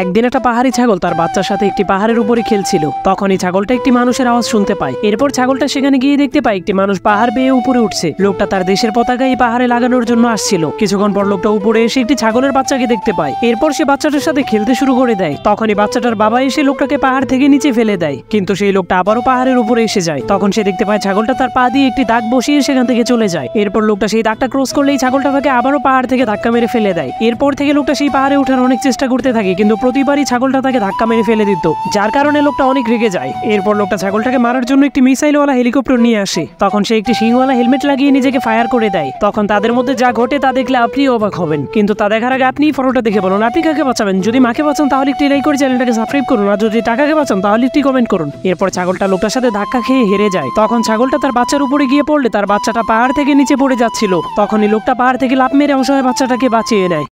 একদিন একটা পাহাড়ি ছাগল তার বাচ্চার সাথে একটি পাহাড়ের উপরে খেলছিল। তখনই ছাগলটা একটি মানুষের আওয়াজ শুনতে পায়। এরপর ছাগলটা সেখানে গিয়ে দেখতে পায় একটি মানুষ পাহাড় বেয়ে উপরে উঠছে। লোকটা তার দেশের পতাকা এই পাহাড়ে লাগানোর জন্য আসছিল। কিছুক্ষণ পর লোকটা উপরে এসে একটি ছাগলের বাচ্চাকে দেখতে পায়। এরপর সে বাচ্চাটার সাথে খেলতে শুরু করে দেয়। তখনই বাচ্চাটার বাবা এসে লোকটাকে পাহাড় থেকে নিচে ফেলে দেয়। কিন্তু সেই লোকটা আবারও পাহাড়ের উপরে এসে যায়। তখন সে দেখতে পায় ছাগলটা তার পা দিয়ে একটি দাগ বসিয়ে সেখান থেকে চলে যায়। এরপর লোকটা সেই দাগটা ক্রস করলেই ছাগলটা তাকে আবারও পাহাড় থেকে ধাক্কা মেরে ফেলে দেয়। এরপর থেকে লোকটা সেই পাহাড়ে ওঠার অনেক চেষ্টা করতে থাকে, কিন্তু প্রতিবারই ছাগলটা তাকে ধাক্কা মেরে ফেলে দিত, যার কারণে লোকটা অনেক রেগে যায়। এরপর লোকটা ছাগলটাকে মারার জন্য একটি মিসাইলওয়ালা হেলিকপ্টার নিয়ে আসে। তখন সে একটি সিংওয়ালা হেলমেট লাগিয়ে নিজেকে ফায়ার করে দেয়। তখন তাদের মধ্যে যা ঘটে তা দেখলে আপনি অবাক হবেন। কিন্তু তা দেখার আগে আপনি ফটোটা দেখে বলুন, আপনি কাকে বাঁচাবেন? যদি মাকে বাঁচান তাহলে একটি লাইক করে চ্যানেলটাকে সাবস্ক্রাইব করুন, আর যদি টাকাকে বাঁচান তাহলে একটি কমেন্ট করুন। এরপর ছাগলটা লোকটার সাথে ধাক্কা খেয়ে হেরে যায়। তখন ছাগলটা তার বাচ্চার উপরে গিয়ে পড়লে তার বাচ্চাটা পাহাড় থেকে নিচে পড়ে যাচ্ছিল। তখনই লোকটা পাহাড় থেকে লাফ মেরে অসহায় বাচ্চাটাকে বাঁচিয়ে নেয়।